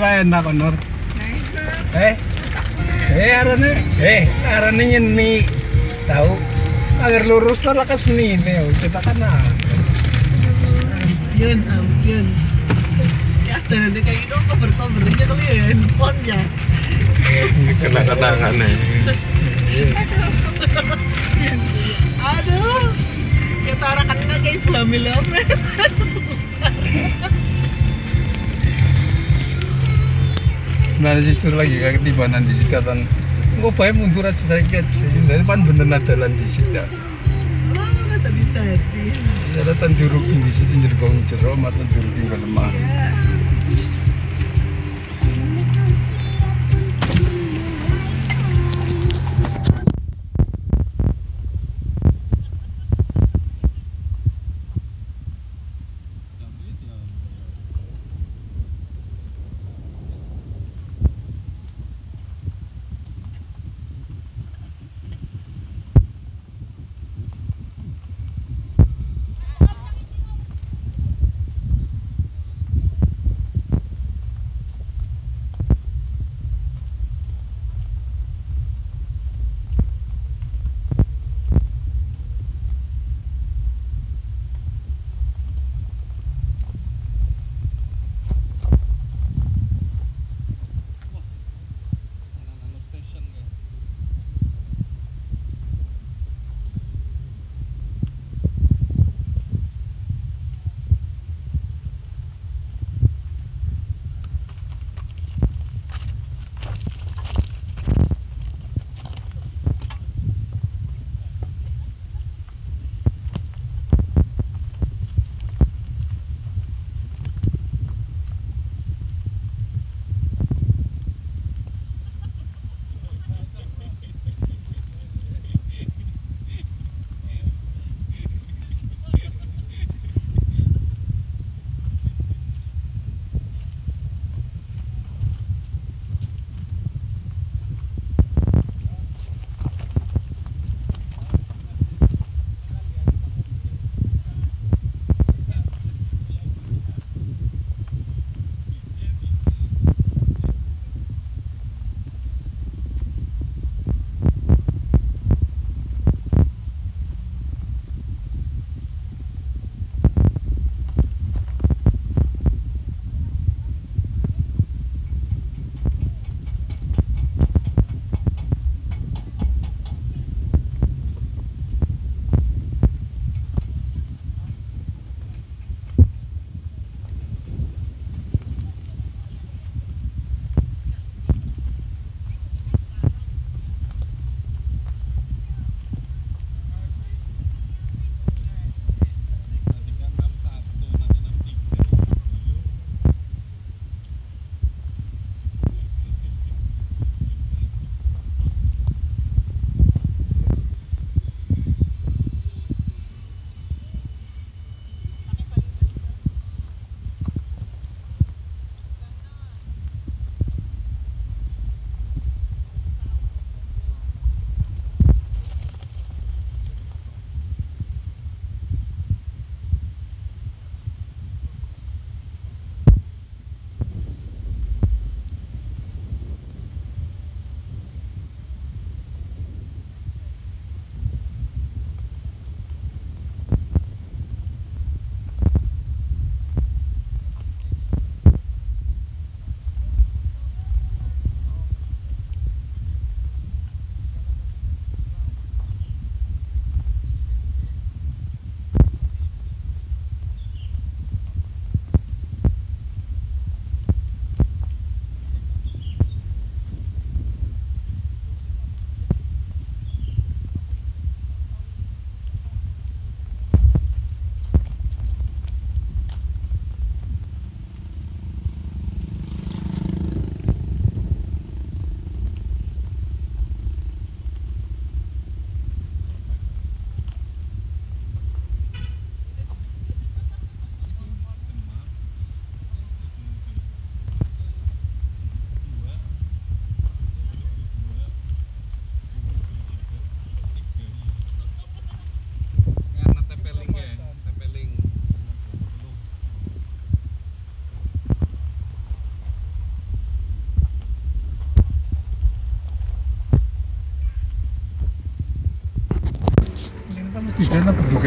Mana enak honor. Eh, eh arane, eh arane nyeni tahu. Agar lurus lah ke seni ini, kita kan nah. Yun, yun. Ya, dan kayak gitu cover-covernya kali ya handphonenya. Kena kenangan nih. Aduh, kita orang kan kayak ibu hamil ya, Nah, justru lagi kayak ketibanan di situ kan. Kok bae mundur aja saya kayak dari pan bener dalan di situ. Mana tadi tadi? Ada tan jurukin di situ jergong jero mata jurukin ke lemah.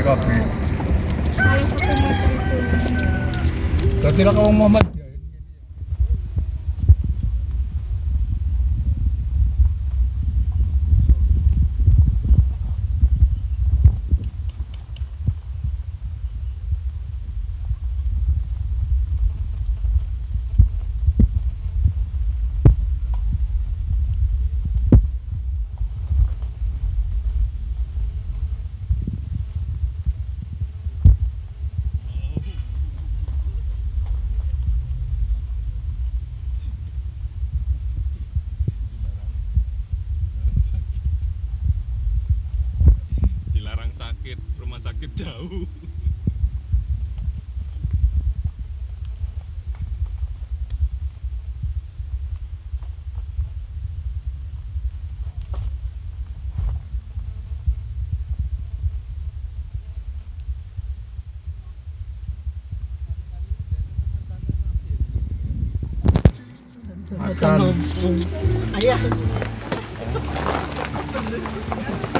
pick up eh. Kaya sa pumapit ko. Tatira ka kong Muhammad. No. Makan. Ayah.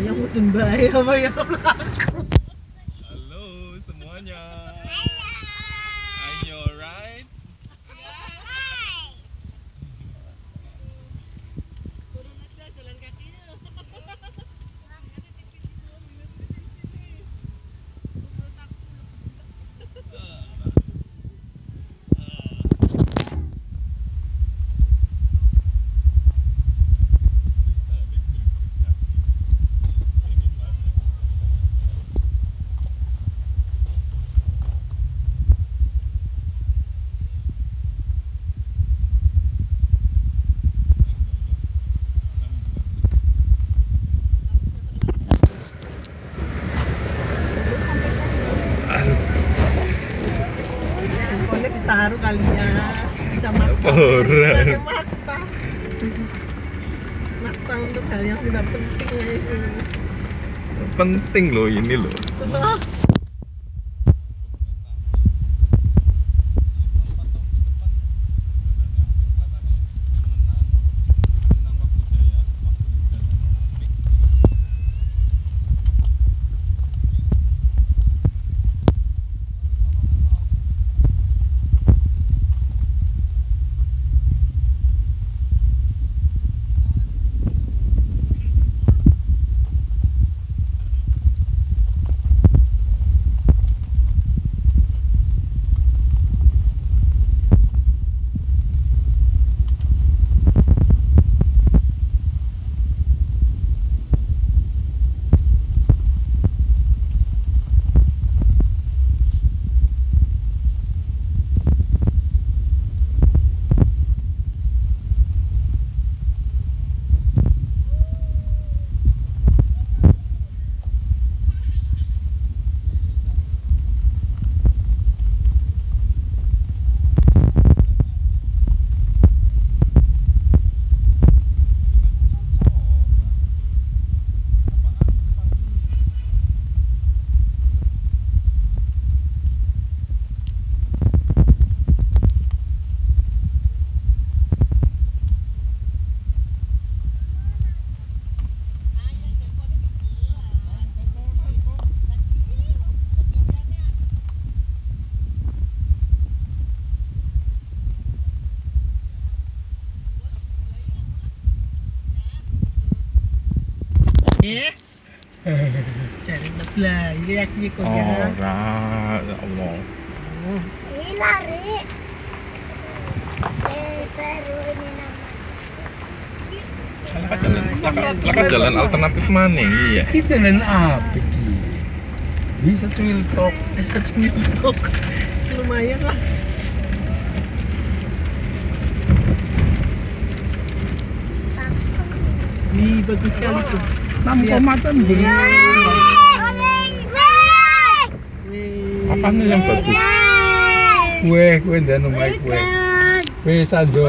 Ayah mutun bae apa ya? Halo semuanya. Are you alright? Handphone ditaruh kalinya. Sama Ora. maksa. Maksa untuk hal yang tidak penting ya. Penting loh ini loh. Ya. Allah. Ini lari. Baru ini nama. Jalan, laka, jalan alternatif mana? Iya. Kita jalan apa ki? Bisa Ciltok. Satu minutok. Lumayan lah. Wih, bagus sekali tuh. Tembus. Wih. Apa nih yang bagus? Kue, kue dan omai kue. Kue sado.